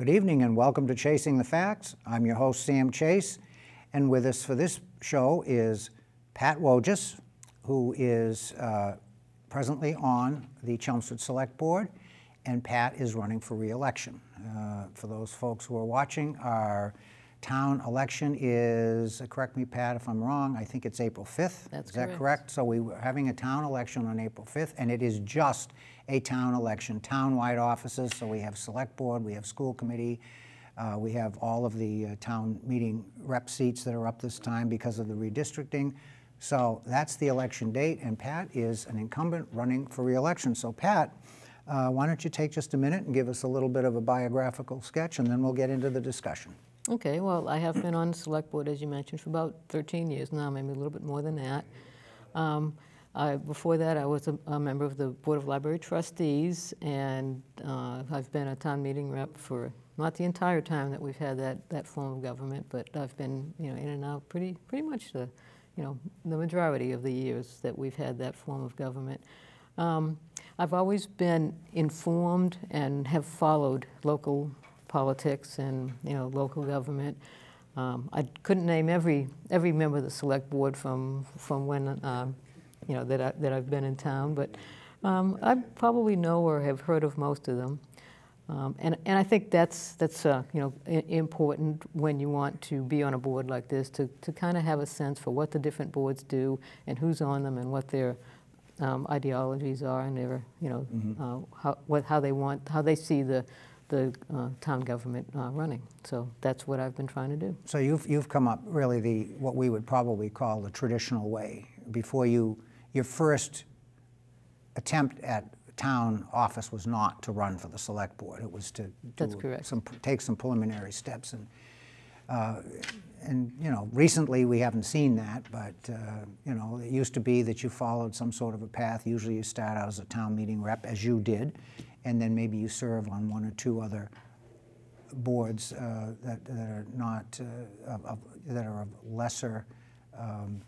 Good evening and welcome to Chasing the Facts. I'm your host, Sam Chase, and with us for this show is Pat Wojtas, who is uh, presently on the Chelmsford Select Board, and Pat is running for re-election. Uh, for those folks who are watching, our town election is, uh, correct me, Pat, if I'm wrong, I think it's April 5th. That's Is that correct. correct? So we were having a town election on April 5th, and it is just a town election, town-wide offices, so we have select board, we have school committee, uh, we have all of the uh, town meeting rep seats that are up this time because of the redistricting. So that's the election date, and Pat is an incumbent running for reelection. So Pat, uh, why don't you take just a minute and give us a little bit of a biographical sketch, and then we'll get into the discussion. Okay, well, I have been on select board, as you mentioned, for about 13 years now, maybe a little bit more than that. Um, I, before that, I was a, a member of the Board of Library Trustees, and uh, I've been a town meeting rep for not the entire time that we've had that, that form of government, but I've been, you know, in and out pretty, pretty much the, you know, the majority of the years that we've had that form of government. Um, I've always been informed and have followed local politics and, you know, local government. Um, I couldn't name every, every member of the select board from, from when, um, you know, that, I, that I've been in town, but um, I probably know or have heard of most of them. Um, and, and I think that's, that's uh, you know, important when you want to be on a board like this, to, to kind of have a sense for what the different boards do and who's on them and what their um, ideologies are and their, you know, uh, how, what, how they want, how they see the, the uh, town government uh, running. So that's what I've been trying to do. So you've, you've come up really the, what we would probably call the traditional way. Before you, your first attempt at town office was not to run for the select board. It was to That's correct. some, take some preliminary steps. And, uh, and, you know, recently we haven't seen that, but, uh, you know, it used to be that you followed some sort of a path. Usually you start out as a town meeting rep, as you did, and then maybe you serve on one or two other boards uh, that, that are not, uh, of, of, that are of lesser um,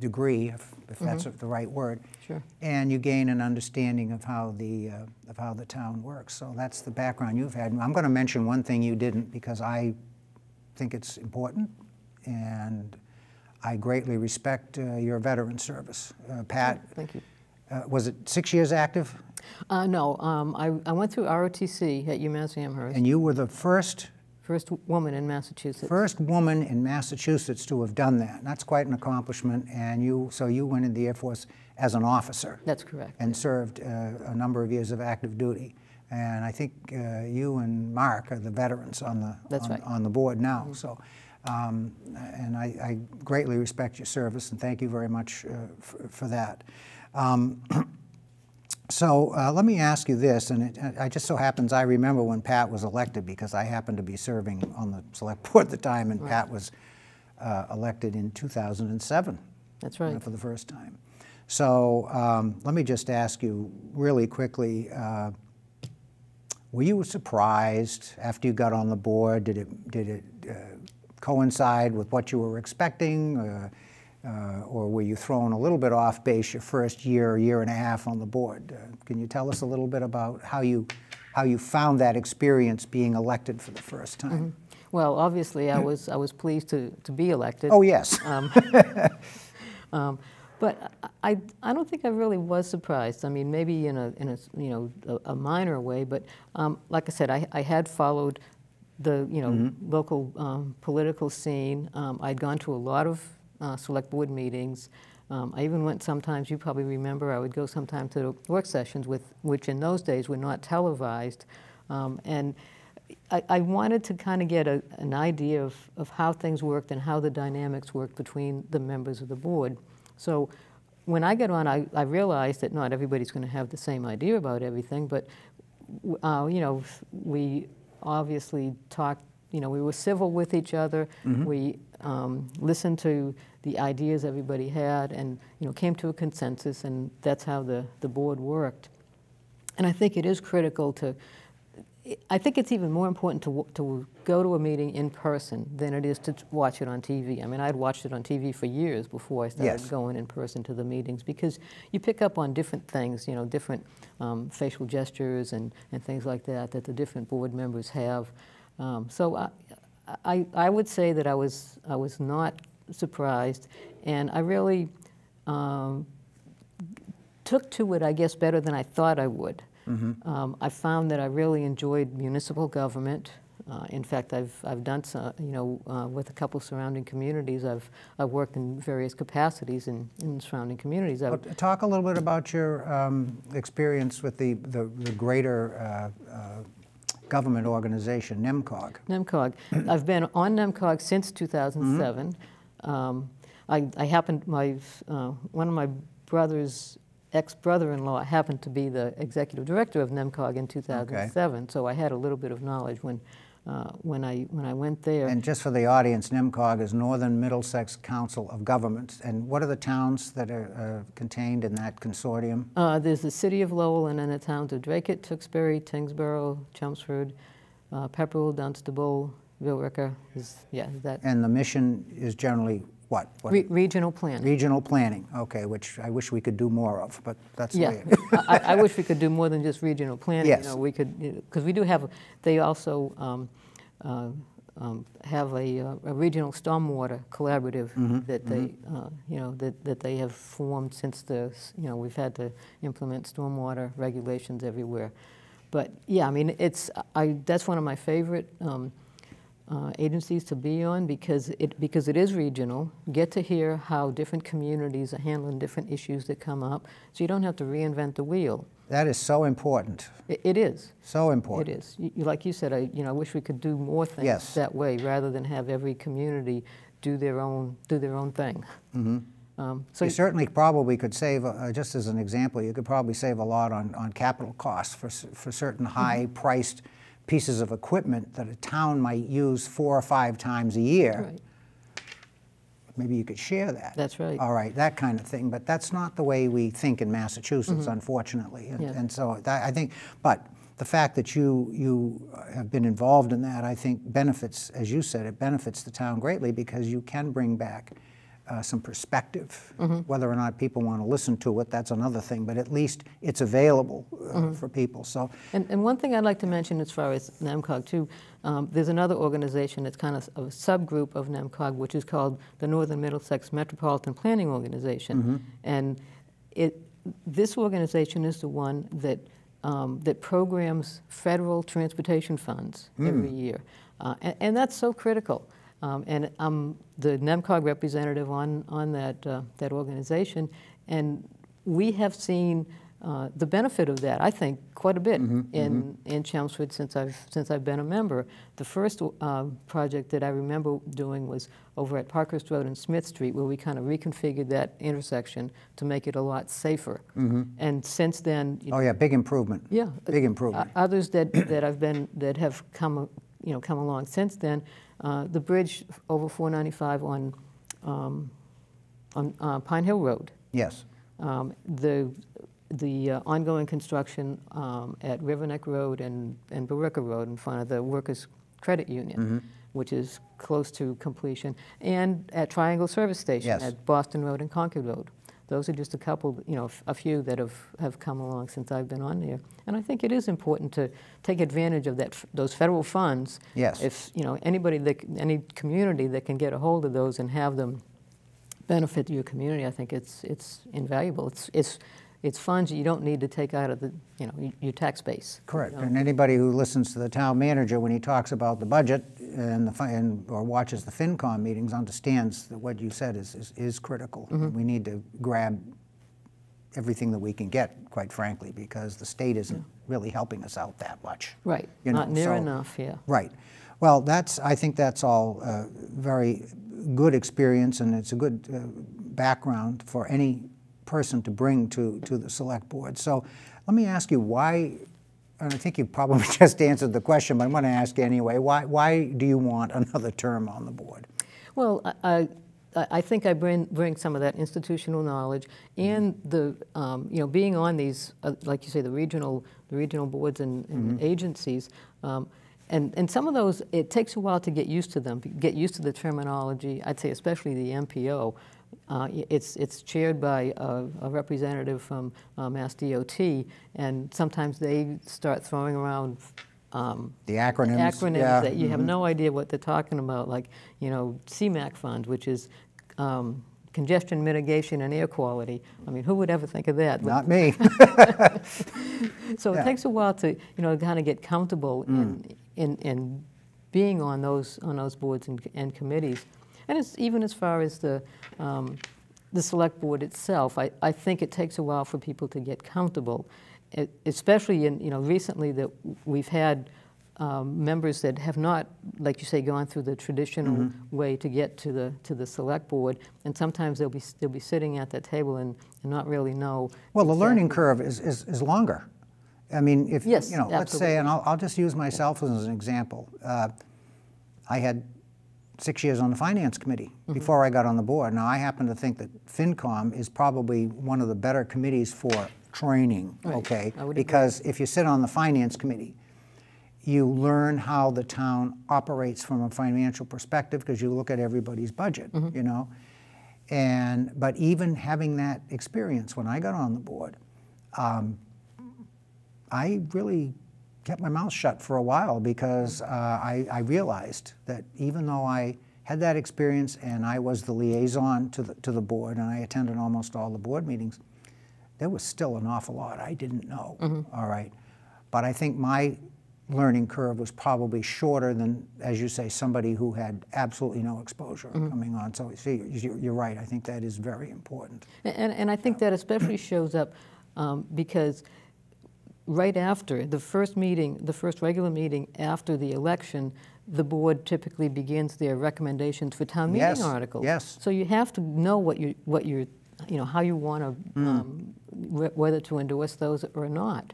degree, if, if that's the right word. Sure. And you gain an understanding of how the, uh, of how the town works. So that's the background you've had. I'm going to mention one thing you didn't because I think it's important, and I greatly respect uh, your veteran service. Uh, Pat, Thank you. uh, was it six years active? Uh, no, um, I, I went through ROTC at UMass Amherst, And you were the first first woman in Massachusetts. First woman in Massachusetts to have done that. That's quite an accomplishment. And you, so you went in the Air Force as an officer That's correct. and served uh, a number of years of active duty. And I think uh, you and Mark are the veterans on the That's on, right. On the board now. So, um, and I, I greatly respect your service and thank you very much uh, for, for that. Um, So uh, let me ask you this, and it, I just so happens I remember when Pat was elected because I happened to be serving on the select board at the time, and Pat was uh, elected in 2007 That's uh, right. for the first time. So um, let me just ask you really quickly, uh, were you surprised after you got on the board? Did it, did it uh, coincide with what you were expecting? Uh, uh, or were you thrown a little bit off base your first year, year and a half on the board? Uh, can you tell us a little bit about how you, how you found that experience being elected for the first time? Well, obviously, I was, I was pleased to, to be elected. Oh, yes. Um, But I, I don't think I really was surprised. I mean, maybe in a, in a, you know, a, a minor way, but um, like I said, I, I had followed the, you know, local um, political scene. Um, I'd gone to a lot of uh, select board meetings. Um, I even went sometimes, you probably remember, I would go sometimes to the work sessions with, which in those days were not televised. Um, And I, I wanted to kind of get a, an idea of, of how things worked and how the dynamics worked between the members of the board. So when I got on, I, I realized that not everybody's going to have the same idea about everything, but uh, you know, we obviously talked. You know, we were civil with each other. We um, listened to the ideas everybody had, and you know, came to a consensus, and that's how the the board worked. And I think it is critical to, I think it's even more important to, to go to a meeting in person than it is to watch it on TV. I mean, I'd watched it on TV for years before I started Yes. going in person to the meetings because you pick up on different things, you know, different um, facial gestures and, and things like that that the different board members have. Um, so I, I, I would say that I was, I was not surprised, and I really um, took to it, I guess, better than I thought I would. Um, I found that I really enjoyed municipal government. Uh, in fact, I've, I've done some, you know, uh, with a couple surrounding communities. I've, I've worked in various capacities in, in surrounding communities. But talk a little bit about your um, experience with the, the the greater uh, uh, government organization, NMCOG. NMCOG. I've been on NMCOG since 2007. Um, I, I happened, my, uh, one of my brother's ex-brother-in-law happened to be the executive director of NMCOG in 2007, so I had a little bit of knowledge when, uh, when I, when I went there. And just for the audience, NMCOG is Northern Middlesex Council of Governments. And what are the towns that are uh, contained in that consortium? Uh, there's the city of Lowell and then the towns of Dracut, Tewksbury, Tyngsborough, Chelmsford, uh, Pepperell, Dunstable, Billerica, is, yeah, that, And the mission is generally what? What- re- regional planning. Regional planning, okay, which I wish we could do more of, but that's the Yeah, way it I, I wish we could do more than just regional planning. Yes. You know, we could, because we do have, they also um, uh, um, have a, uh, a regional stormwater collaborative Mm-hmm, that they, uh, you know, that, that they have formed since the, you know, we've had to implement stormwater regulations everywhere. But, yeah, I mean, it's, I, that's one of my favorite um, uh, agencies to be on because it, because it is regional. Get to hear how different communities are handling different issues that come up, so you don't have to reinvent the wheel. That is so important, It, it is. so important. It is. You, like you said, I, you know, I wish we could do more things Yes. that way rather than have every community do their own do their own thing. Um, so You certainly probably could save, uh, just as an example, you could probably save a lot on, on capital costs for, for certain Mm-hmm. high-priced pieces of equipment that a town might use four or five times a year. right. Maybe you could share that. That's right. All right, that kind of thing, but that's not the way we think in Massachusetts, mm-hmm. unfortunately. And-. Yeah. And so that, I think, but the fact that you, you have been involved in that, I think benefits, as you said, it benefits the town greatly because you can bring back uh, some perspective. Mm-hmm. Whether or not people want to listen to it, that's another thing, but at least it's available uh, Mm-hmm. for people, so. And, and one thing I'd like to mention as far as NMCOG too, um, there's another organization that's kind of a subgroup of NMCOG, which is called the Northern Middlesex Metropolitan Planning Organization. And it, this organization is the one that, um, that programs federal transportation funds every year. Uh, and, and that's so critical. Um, and I'm the NMCOG representative on, on that, uh, that organization, and we have seen uh, the benefit of that, I think, quite a bit in, in Chelmsford since I've, since I've been a member. The first uh, project that I remember doing was over at Parkhurst Road and Smith Street, where we kind of reconfigured that intersection to make it a lot safer. And since then, you Oh, yeah, big improvement. yeah. Big improvement. Others that, that I've been, that have come, you know, come along since then, uh, the bridge over 495 on, um, on uh, Pine Hill Road, Yes, um, the, the uh, ongoing construction um, at Riverneck Road and, and Billerica Road in front of the Workers' Credit Union, Mm-hmm. which is close to completion, and at Triangle Service Station Yes. at Boston Road and Concord Road. Those are just a couple, you know, a few that have, have come along since I've been on there. And I think it is important to take advantage of that, those federal funds. Yes. If, you know, anybody that, any community that can get a hold of those and have them benefit your community, I think it's, it's invaluable. It's, it's, it's funds that you don't need to take out of the, you know, your tax base. correct. you know. And anybody who listens to the town manager when he talks about the budget and the, and, or watches the FinCom meetings understands that what you said is, is, is critical. Mm-hmm. We need to grab everything that we can get, quite frankly, because the state isn't really helping us out that much. Right, you not know, near so- enough, yeah. Right. Well, that's, I think that's all uh, very good experience, and it's a good uh, background for any person to bring to, to the select board. So let me ask you why, and I think you probably just answered the question, but I'm going to ask anyway, why, why do you want another term on the board? Well, I- I, think I bring, bring some of that institutional knowledge and the, um, you know, being on these, uh, like you say, the regional, the regional boards and, and agencies. Um, and, and some of those, it takes a while to get used to them, get used to the terminology. I'd say especially the MPO. Uh, it's, it's chaired by a, a representative from uh, Mass DOT, and sometimes they start throwing around um, The acronyms. acronyms yeah, that you have mhm. no idea what they're talking about, like, you know, CMAQ funds, which is um, congestion mitigation and air quality. I mean, who would ever think of that? Not me. So Yeah. Mm. it takes a while to, you know, kind of get comfortable in, in, in being on those, on those boards and, and committees. And it's even as far as the, um, the select board itself, I, I think it takes a while for people to get comfortable, e- especially in, you know, recently that we've had um, members that have not, like you say, gone through the traditional Mm-hmm. way to get to the, to the select board, and sometimes they'll be, they'll be sitting at that table and, and not really know. Well, the learning curve is, is, is longer. I mean, if, Yes, you know, let's say, and I'll, I'll just use myself as an example. Uh, I had six years on the finance committee Mm-hmm. before I got on the board. Now, I happen to think that FinCom is probably one of the better committees for training, Right, okay? Would agree. Because if you sit on the finance committee, you learn how the town operates from a financial perspective because you look at everybody's budget, Mm-hmm. you know? And, but even having that experience when I got on the board, um, I really kept my mouth shut for a while because uh, I, I realized that even though I had that experience and I was the liaison to the, to the board and I attended almost all the board meetings, there was still an awful lot I didn't know. all right. But I think my learning curve was probably shorter than, as you say, somebody who had absolutely no exposure coming on. So, see, you're, you're right. I think that is very important. And, and I think that especially shows up um, because right after the first meeting, the first regular meeting after the election, the board typically begins their recommendations for town meeting Yes, articles. yes. So you have to know what you, what you're, you know, how you want to, um, wh- whether to endorse those or not.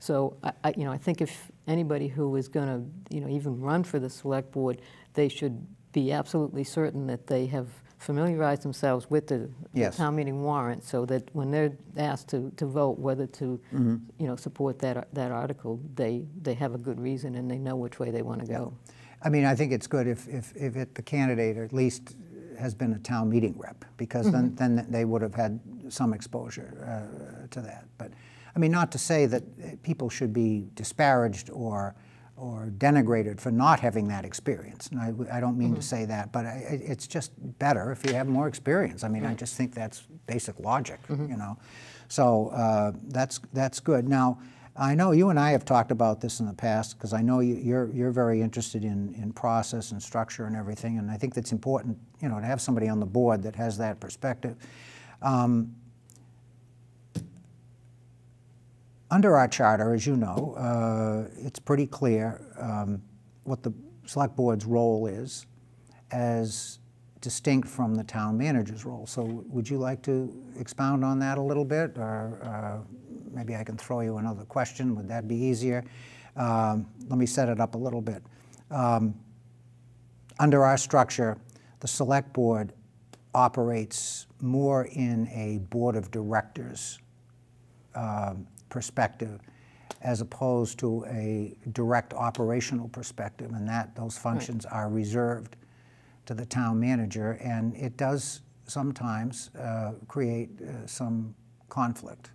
So I, I, you know, I think if anybody who is going to, you know, even run for the select board, they should be absolutely certain that they have familiarized themselves with the the town meeting warrant, so that when they're asked to, to vote whether to, Mm-hmm. you know, support that, that article, they, they have a good reason and they know which way they want to go. I mean, I think it's good if, if, if it, the candidate at least has been a town meeting rep, because then, then they would have had some exposure uh, to that. But, I mean, not to say that people should be disparaged or, or denigrated for not having that experience. And I, I don't mean to say that, but I, it's just better if you have more experience. I mean, I just think that's basic logic, you know? So uh, that's, that's good. Now, I know you and I have talked about this in the past because I know you, you're you're very interested in in process and structure and everything, and I think that's important. You know, to have somebody on the board that has that perspective. Um, under our charter, as you know, uh, it's pretty clear um, what the select board's role is, as distinct from the town manager's role. So, would you like to expound on that a little bit, or uh, maybe I can throw you another question? Would that be easier? Um, let me set it up a little bit. Um, under our structure, the select board operates more in a board of directors um, perspective as opposed to a direct operational perspective, and that those functions are reserved to the town manager, and it does sometimes uh, create uh, some conflict.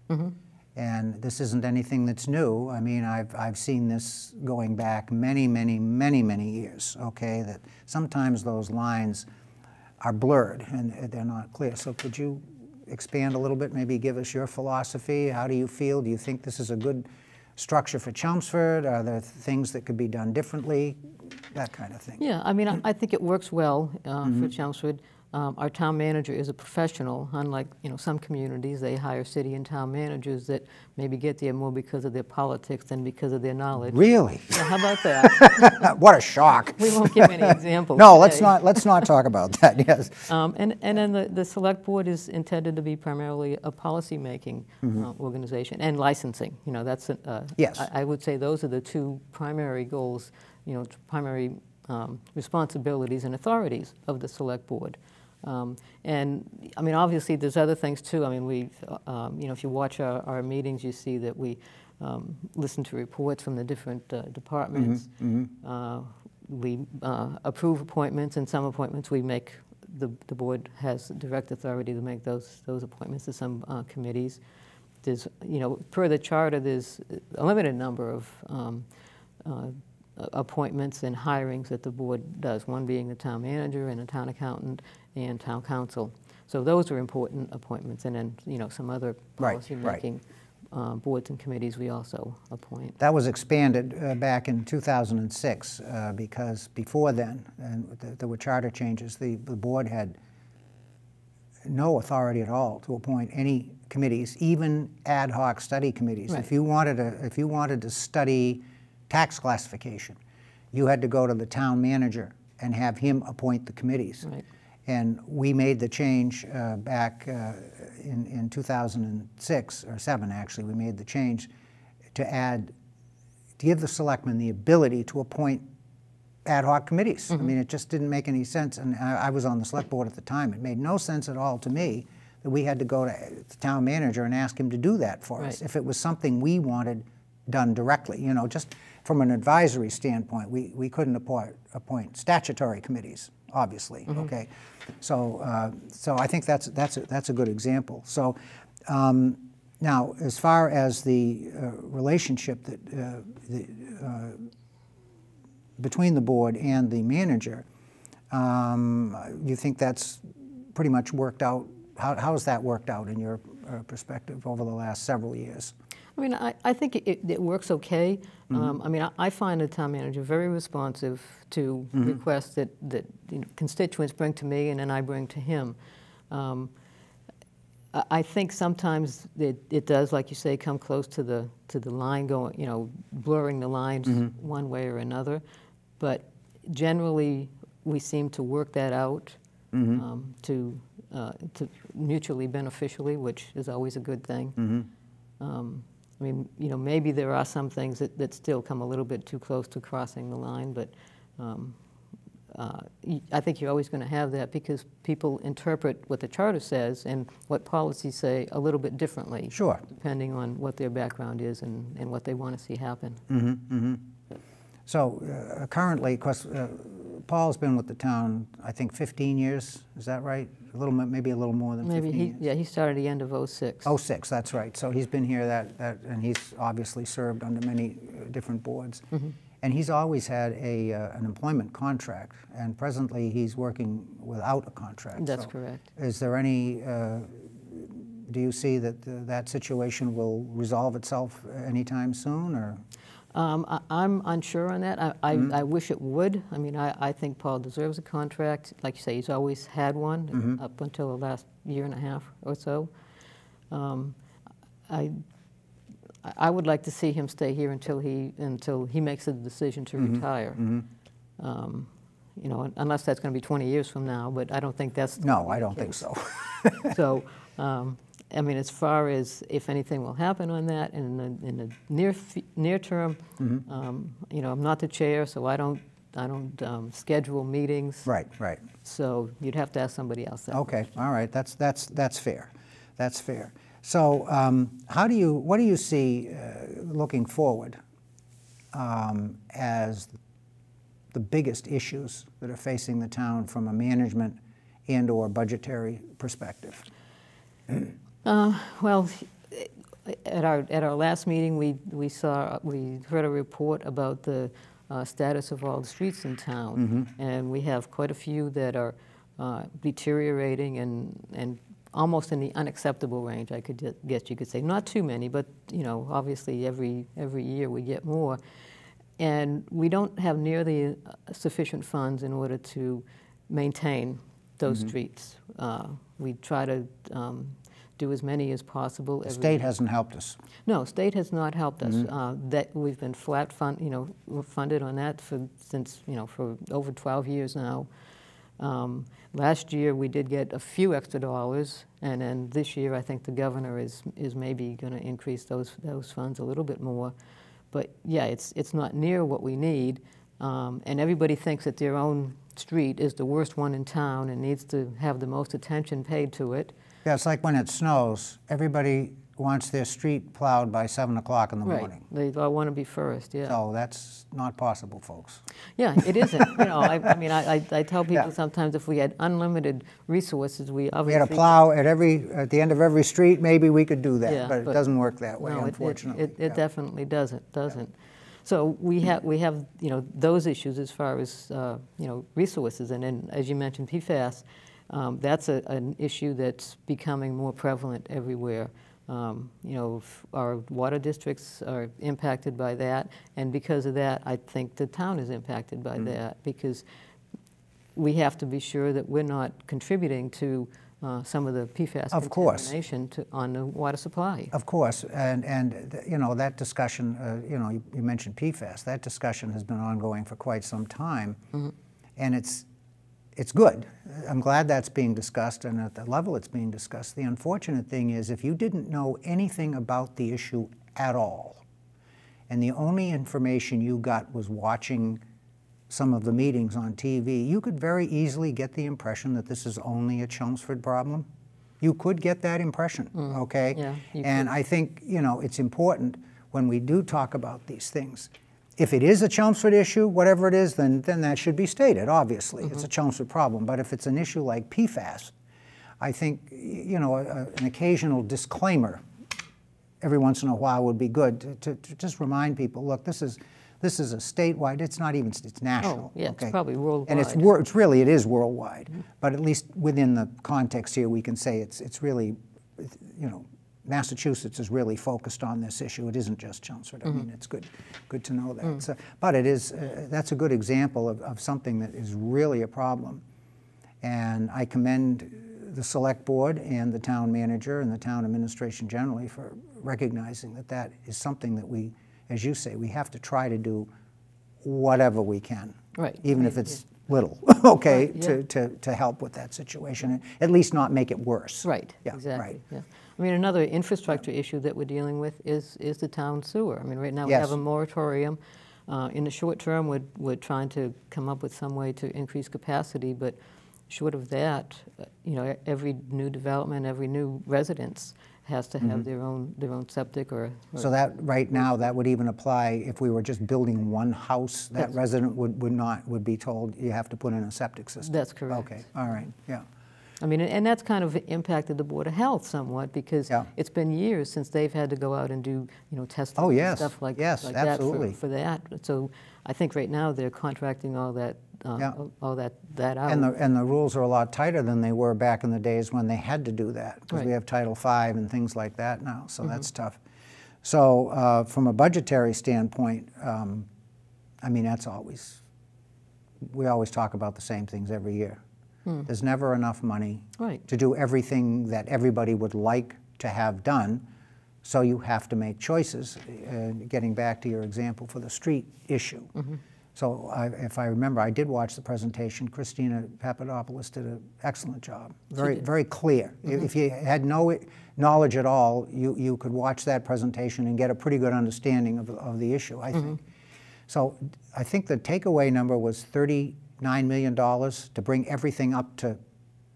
And this isn't anything that's new. I mean, I've, I've seen this going back many, many, many, many years, okay? That sometimes those lines are blurred and they're not clear. So could you expand a little bit, maybe give us your philosophy? How do you feel? Do you think this is a good structure for Chelmsford? Are there things that could be done differently? That kind of thing. Yeah, I mean, I, I think it works well uh, Mm-hmm. for Chelmsford. Um, our town manager is a professional, unlike you know some communities. They hire city and town managers that maybe get there more because of their politics than because of their knowledge. Really? So how about that? what a shock. we won't give any examples. No, let's not, let's not talk about that, yes. Um, and, and then the, the select board is intended to be primarily a policymaking uh, organization and licensing. You know, that's, uh, Mm-hmm. Yes. I, I would say those are the two primary goals, you know, primary um, responsibilities and authorities of the select board. Um, and I mean, obviously, there's other things too. I mean, we, um, you know, if you watch our, our meetings, you see that we um, listen to reports from the different uh, departments. Uh, We uh, approve appointments, and some appointments we make, the, the board has direct authority to make those, those appointments to some uh, committees. There's, you know, per the charter, there's a limited number of um, uh, appointments and hirings that the board does, one being the town manager and a town accountant and town counsel. So those are important appointments, and then, you know, some other Right, right. policy-making uh, boards and committees we also appoint. That was expanded uh, back in 2006, uh, because before then, and th- there were charter changes, the, the board had no authority at all to appoint any committees, even ad hoc study committees. Right. If you wanted to, if you wanted to study tax classification, you had to go to the town manager and have him appoint the committees. Right. And we made the change uh, back uh, in, in 2006, or 7 actually, we made the change to add, to give the selectmen the ability to appoint ad hoc committees. I mean, it just didn't make any sense, and I, I was on the select board at the time. It made no sense at all to me that we had to go to the town manager and ask him to do that for us. If it was something we wanted done directly, you know, just from an advisory standpoint, we, we couldn't appoint, appoint statutory committees, obviously, okay? So, uh, so I think that's, that's, a, that's a good example. So, um, now, as far as the uh, relationship that, uh, the, uh, between the board and the manager, um, you think that's pretty much worked out? How, how has that worked out in your uh, perspective over the last several years? I mean, I, I think it, it works okay. Um, I mean, I, I find the town manager very responsive to requests that, that you know, constituents bring to me and then I bring to him. Um, I, I think sometimes it, it does, like you say, come close to the, to the line going, you know, blurring the lines one way or another. But generally, we seem to work that out um, to, uh, to mutually beneficially, which is always a good thing. I mean, you know, maybe there are some things that, that still come a little bit too close to crossing the line, but um, uh, I think you're always going to have that because people interpret what the charter says and what policies say a little bit differently. Sure. Depending on what their background is and, and what they want to see happen. So uh, currently, of course, uh, Paul's been with the town, I think, 15 years, is that right? A little, maybe a little more than 15 Maybe he, years? yeah, he started the end of '06. Oh, six, that's right. So he's been here that, that, and he's obviously served under many uh, different boards. Mm-hmm. And he's always had a, uh, an employment contract, and presently he's working without a contract. That's So correct. Is there any, uh, do you see that uh, that situation will resolve itself anytime soon, or? Um, I, I'm unsure on that. I, I, Mm-hmm. I wish it would. I mean, I, I think Paul deserves a contract. Like you say, he's always had one Mm-hmm. up until the last year and a half or so. Um, I, I would like to see him stay here until he, until he makes a decision to Mm-hmm. retire. Um, you know, unless that's going to be 20 years from now, but I don't think that's No, I don't think so. so, um, I mean, as far as if anything will happen on that, in the, in the near, f- near term, Mm-hmm. um, you know, I'm not the chair, so I don't, I don't um, schedule meetings. Right, right. So you'd have to ask somebody else that. Okay, all right, that's, that's, that's fair. That's fair. So um, how do you, what do you see uh, looking forward um, as the biggest issues that are facing the town from a management and/or budgetary perspective? Uh, Well, at our, at our last meeting, we, we saw, we heard a report about the uh, status of all the streets in town. And we have quite a few that are uh, deteriorating and, and almost in the unacceptable range, I could guess you could say. Not too many, but, you know, obviously every, every year we get more. And we don't have nearly uh, sufficient funds in order to maintain those streets. Uh, We try to um, do as many as possible. The state hasn't helped us. no, state has not helped us. Uh, That, we've been flat fund, you know, funded on that for, since, you know, for over 12 years now. Um, Last year, we did get a few extra dollars, and then this year, I think the governor is, is maybe going to increase those, those funds a little bit more. But yeah, it's, it's not near what we need, um, and everybody thinks that their own street is the worst one in town and needs to have the most attention paid to it. Yeah, it's like when it snows, everybody wants their street plowed by 7 o'clock in the Right, morning. they want to be first, yeah. So that's not possible, folks. Yeah, it isn't, you know, I, I mean, I, I- tell Yeah. people sometimes if we had unlimited resources, we We had a plow at every, at the end of every street, maybe we could do that, Yeah, but it but- doesn't work that way, No, it- it- unfortunately. It, Yeah. it definitely doesn't, doesn't. So we have, we have, you know, those issues as far as, uh, you know, resources. And then, as you mentioned, PFAS, um, that's a, an issue that's becoming more prevalent everywhere. Um, You know, our water districts are impacted by that. And because of that, I think the town is impacted by that. Because we have to be sure that we're not contributing to uh, some of the PFAS Of contamination to- on the water supply. Of course, and, and, you know, that discussion, uh, you know, you you mentioned PFAS, that discussion has been ongoing for quite some time, and it's, it's good. I'm glad that's being discussed, and at the level it's being discussed. The unfortunate thing is, if you didn't know anything about the issue at all, and the only information you got was watching some of the meetings on TV, you could very easily get the impression that this is only a Chelmsford problem. You could get that impression, mm. okay? yeah, and I think you know it's important when we do talk about these things. If it is a Chelmsford issue, whatever it is, then then that should be stated. Obviously, it's a mm-hmm. Chelmsford problem. But if it's an issue like PFAS, I think you know a, a- an occasional disclaimer every once in a while would be good to, to, to just remind people, look, this is this is a statewide. It's not even it's national. Oh, yeah, it's okay? probably And it's worldwide. wor- it's really it is worldwide. Mm-hmm. But at least within the context here, we can say it's it's really, you know, Massachusetts is really focused on this issue. It isn't just Chelmsford. I mean, it's good good to know that. So, but it is uh, that's a good example of, of something that is really a problem. And I commend the select board and the town manager and the town administration generally for recognizing that that is something that we, as you say, we have to try to do whatever we can. Right. Even if Right, it's little, okay, Right, to, yeah. to, to help with that situation, and at least not make it worse. Right, Yeah, exactly, right. yeah. I mean, another infrastructure issue that we're dealing with is, is the town sewer. I mean, right now, we have a moratorium. Uh, In the short term, we're, we're trying to come up with some way to increase capacity, but short of that, uh, you know, e- every new development, every new residence has to Mm-hmm. have their own, their own septic or. or- So that, right now, that would even apply if we were just building one house, that resident would, would not, would be told, you have to put in a septic system. That's correct. Okay, all right, yeah. I mean, and that's kind of impacted the Board of Health somewhat, because Yeah. it's been years since they've had to go out and do, you know, testing Oh, and stuff like yes, like that for- absolutely. For that, so I think right now they're contracting all that, uh, Yeah. all that, that out. And the, and the rules are a lot tighter than they were back in the days when they had to do that, because we Right. Mm-hmm. have Title V and things like that now, so that's tough. So uh, from a budgetary standpoint, um, I mean, that's always, we always talk about the same things every year. There's never enough money Hmm. Right. to do everything that everybody would like to have done, so you have to make choices. Uh, Getting back to your example for the street issue. Mm-hmm. So I- if I remember, I did watch the presentation. Christina Papadopoulos did an excellent job. Very, very clear. Mm-hmm. If you had no knowledge at all, you, you could watch that presentation and get a pretty good understanding of, of the issue, I Mm-hmm. think. So I think the takeaway number was $39 million to bring everything up to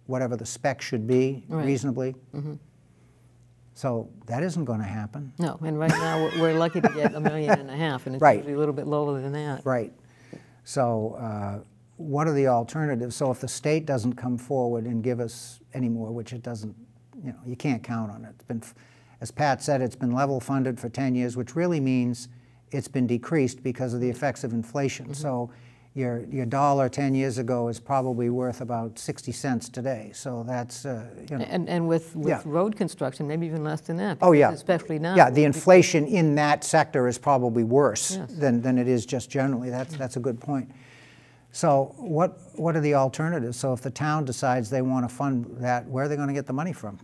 whatever the spec should be Right. reasonably. So that isn't going to happen. No, and right now, we're- we're lucky to get a million and a half, and it's Right. usually a little bit lower than that. Right. So uh, what are the alternatives? So if the state doesn't come forward and give us any more, which it doesn't, you know, you can't count on it. It's been, as Pat said, it's been level funded for 10 years, which really means it's been decreased because of the effects of inflation. So your, your dollar 10 years ago is probably worth about 60 cents today. So that's, uh, you know. And, and with, Yeah. with road construction, maybe even less than that. Oh, yeah. Especially now. Yeah, the inflation in that sector is probably worse Yes. than, than it is just generally. That's, that's a good point. So what, what are the alternatives? So if the town decides they want to fund that, where are they going to get the money from?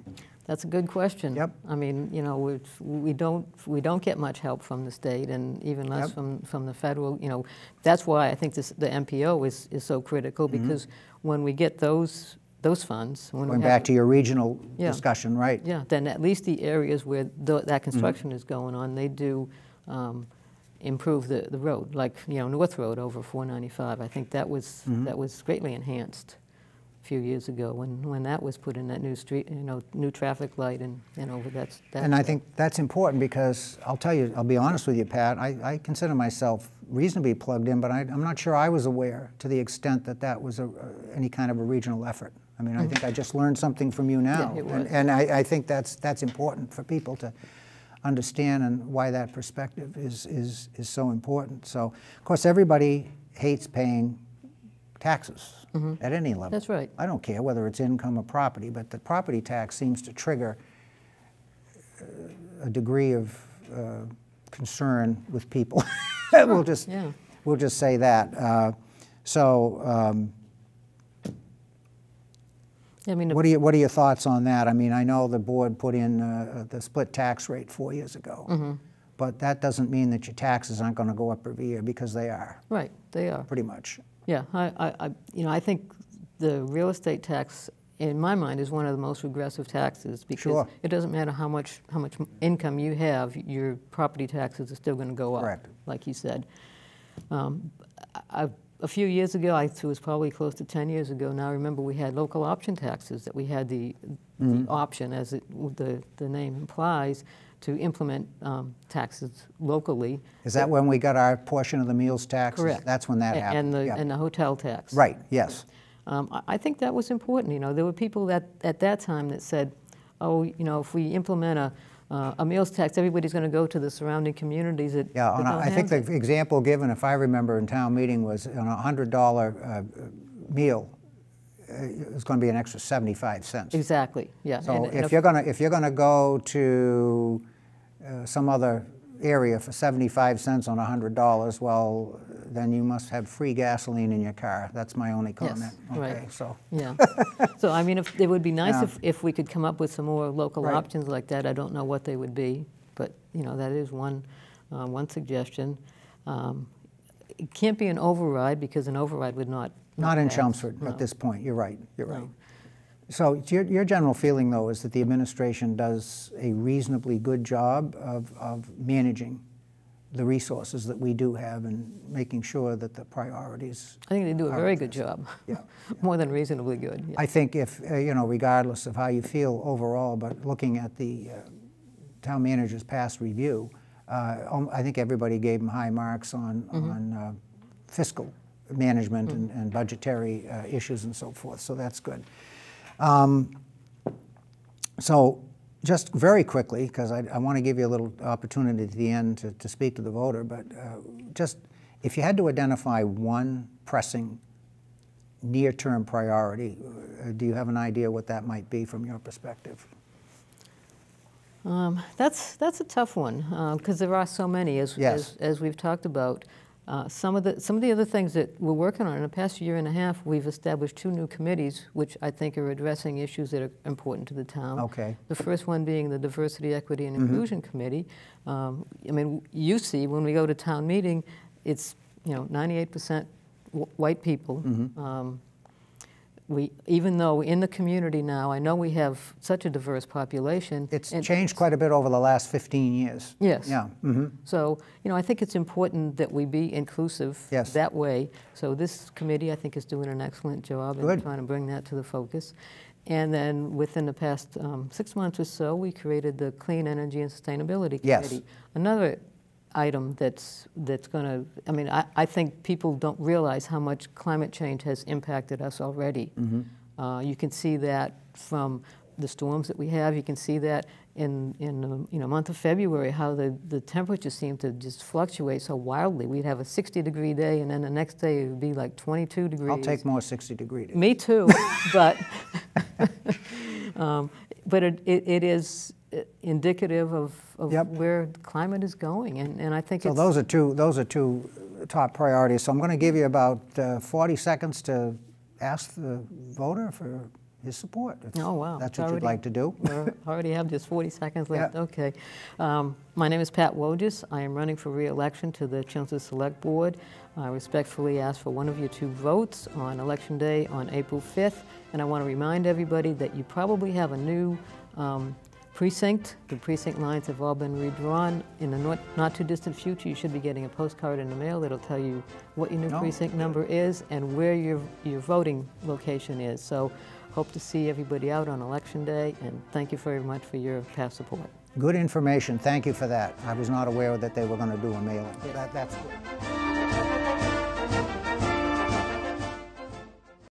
That's a good question. Yep. I mean, you know, we, we don't, we don't get much help from the state and even less Yep. from, from the federal, you know. That's why I think this, the MPO is, is so critical Mm-hmm. because when we get those, those funds. when we Going back to your regional Yeah. discussion, right? Yeah, then at least the areas where tho- Mm-hmm. that construction is going on, they do um, improve the, the road, like, you know, North Road over 495. I think that was, Mm-hmm. that was greatly enhanced few years ago when, when that was put in, that new street, you know, new traffic light and, and over that's. that- And I think that's important because I'll tell you, I'll be honest with you, Pat, I, I consider myself reasonably plugged in, but I, I'm not sure I was aware to the extent that that was a, any kind of a regional effort. I mean, I think I just learned something from you now. Mm-hmm. And- And I, I think that's, that's important for people to understand and why that perspective is, is, is so important. So, of course, everybody hates paying taxes at any level. That's right. I don't care whether it's income or property, but the property tax seems to trigger uh, a degree of uh, concern with people. we'll just Yeah. we'll just say that. Uh, so, um, I mean, what are you, what are your thoughts on that? I mean, I know the board put in uh, the split tax rate four years ago, Mm-hmm. but that doesn't mean that your taxes aren't going to go up every year because they are right, they are. pretty much. Yeah, I, I, I- you know, I think the real estate tax, in my mind, is one of the most regressive taxes because Sure. it doesn't matter how much, how much income you have, your property taxes are still going to go up. Correct. Like you said. Um, I, a few years ago, I it was probably close to 10 years ago now, I remember we had local option taxes, that we had the, Mm-hmm. the option, as it, the, the name implies, to implement um, taxes locally. Is that when we got our portion of the meals tax? Correct. That's when that happened. And the, yeah. and the hotel tax. right. Yes. Um, I- think that was important, you know, there were people that, at that time that said, oh, you know, if we implement a, uh, a meals tax, everybody's going to go to the surrounding communities that Yeah, that on a- I think have the example given, if I remember in town meeting, was on a hundred dollar uh, meal, uh, it's going to be an extra seventy-five cents. Exactly, yeah. So and- and if you're going to, if you're going to go to uh, some other area for seventy-five cents on a hundred dollars, well, then you must have free gasoline in your car. That's my only comment. Yes, comment. right. So, Yeah. So, I mean, if, it would be nice Yeah. if, if we could come up with some more local Right. options like that. I don't know what they would be, but, you know, that is one, uh, one suggestion. Um, It can't be an override, because an override would not. not in pass. Chelmsford No. at this point. You're right, you're right. No. So your, your general feeling, though, is that the administration does a reasonably good job of, of managing the resources that we do have and making sure that the priorities. I think they do a very good job. Yeah. More than reasonably good, yeah. I think if, uh, you know, regardless of how you feel overall, but looking at the uh, town manager's past review, uh, I think everybody gave him high marks on, on uh, fiscal management and and budgetary uh, issues and so forth, so that's good. Um, So, just very quickly, because I, I want to give you a little opportunity at the end to, to speak to the voter, but uh, just, if you had to identify one pressing near-term priority, uh, do you have an idea what that might be from your perspective? Um, That's, that's a tough one, because there are so many, as, Yes. as, as we've talked about. Uh, Some of the, some of the other things that we're working on, in the past year and a half, we've established two new committees, which I think are addressing issues that are important to the town. Okay. The first one being the Diversity, Equity, and Inclusion Committee. Um, I mean, you see, when we go to town meeting, it's, you know, 98% wh- white people. Um, We, even though in the community now, I know we have such a diverse population. It's changed quite a bit over the last 15 years. Yes. Yeah, Mm -hmm. So, you know, I think it's important that we be inclusive Yes. that way. So this committee, I think, is doing an excellent job in trying to bring that to the focus. And then within the past um, six months or so, we created the Clean Energy and Sustainability Committee. Yes. Committee. Another item that's, that's going to, I mean, I, I think people don't realize how much climate change has impacted us already. Mm-hmm. Uh, You can see that from the storms that we have. You can see that in, in the you know, month of February, how the, the temperatures seem to just fluctuate so wildly. We'd have a 60-degree day, and then the next day it would be like 22 degrees. I'll take more 60-degree days. Me too, but, um, but it, it it is indicative of, of Yep. where climate is going, and, and I think So it's. those are two, those are two top priorities. So I'm going to give you about uh, 40 seconds to ask the voter for his support. Oh, wow. That's what you'd like to do. I already have just 40 seconds left, Yeah. okay. Um, My name is Pat Wojtas. I am running for reelection to the Chelmsford Select Board. I respectfully ask for one of your two votes on Election Day on April 5th, and I want to remind everybody that you probably have a new um, precinct. The precinct lines have all been redrawn. In the not- not-too-distant future, you should be getting a postcard in the mail that'll tell you what your new Oh. precinct number is and where your, your voting location is. So hope to see everybody out on Election Day, and thank you very much for your past support. Good information, thank you for that. I was not aware that they were going to do a mailing. That- That's good.